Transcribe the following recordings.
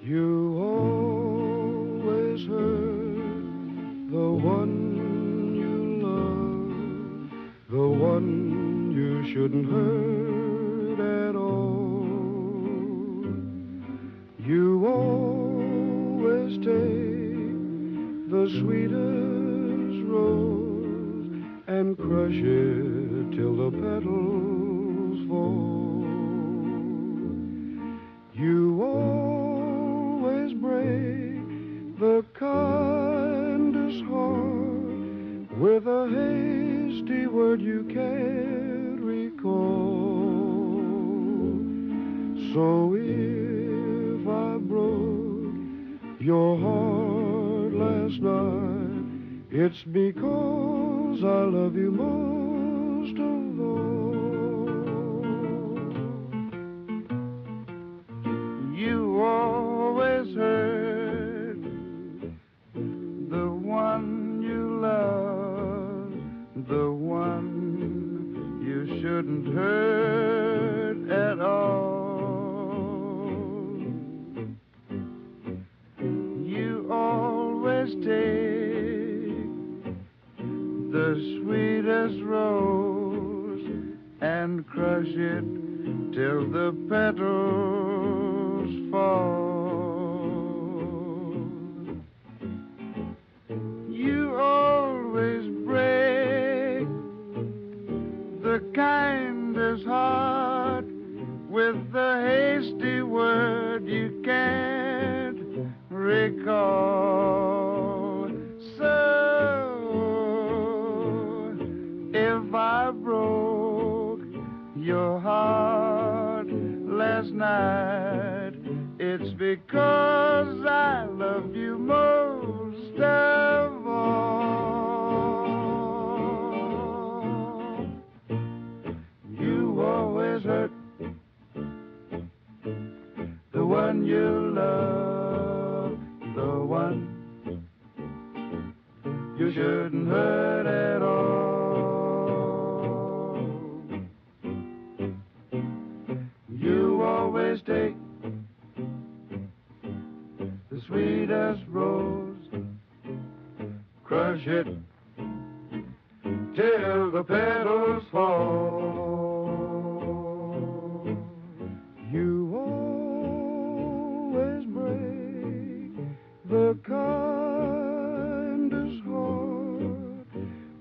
You always hurt the one you love, the one you shouldn't hurt at all. You always take the sweetest rose and crush it till the petals hasty word you can't recall. So if I broke your heart last night, it's because I love you most you shouldn't hurt at all. You always take the sweetest rose and crush it till the petals fall. The kindest heart with the hasty word you can't recall. So if I broke your heart last night, it's because I hurt the one you love, the one you shouldn't hurt at all. You always take the sweetest rose, crush it till the petals fall.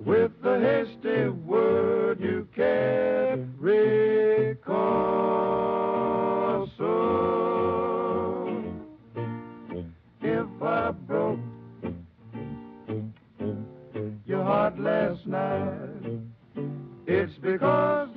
With the hasty word you can't recall. So if I broke your heart last night, it's because